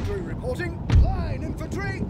Infantry reporting. Line infantry.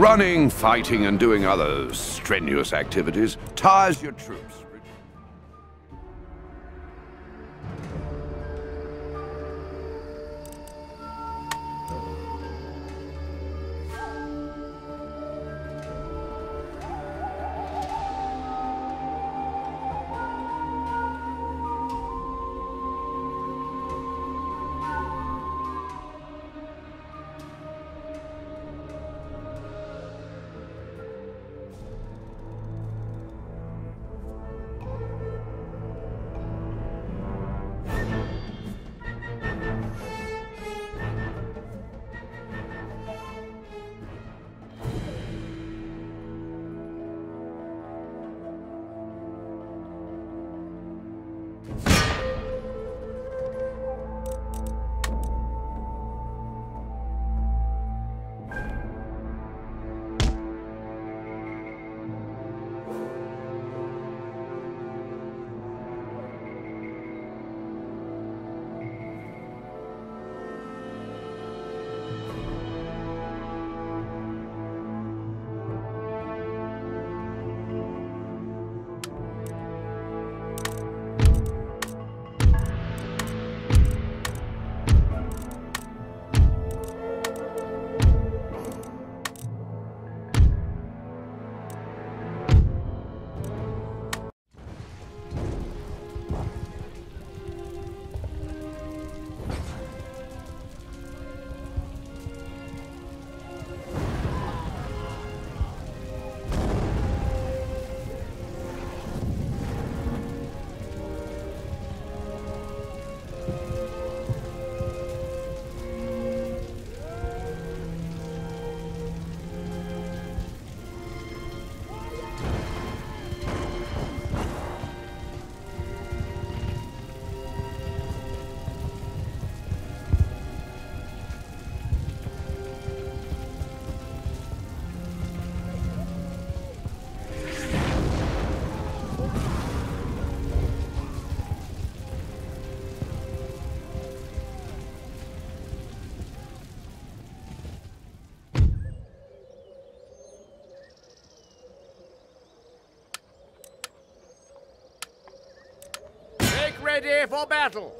Running, fighting, and doing other strenuous activities tires your troops. Ready for battle.